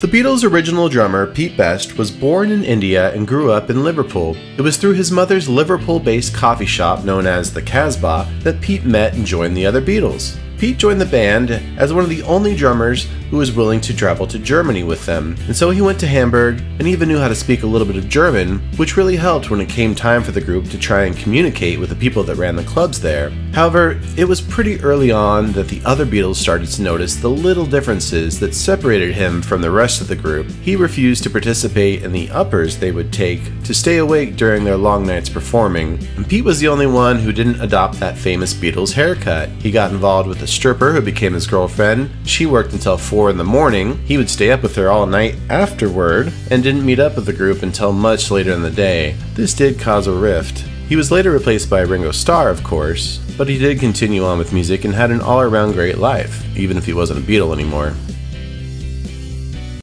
The Beatles' original drummer, Pete Best, was born in India and grew up in Liverpool. It was through his mother's Liverpool based coffee shop known as the Casbah that Pete met and joined the other Beatles. Pete joined the band as one of the only drummers who was willing to travel to Germany with them, and so he went to Hamburg and even knew how to speak a little bit of German, which really helped when it came time for the group to try and communicate with the people that ran the clubs there. However, it was pretty early on that the other Beatles started to notice the little differences that separated him from the rest of the group. He refused to participate in the uppers they would take to stay awake during their long nights performing, and Pete was the only one who didn't adopt that famous Beatles haircut. He got involved with the stripper who became his girlfriend. She worked until 4 in the morning. He would stay up with her all night afterward and didn't meet up with the group until much later in the day. This did cause a rift. He was later replaced by Ringo Starr, of course, but he did continue on with music and had an all around great life, even if he wasn't a Beatle anymore.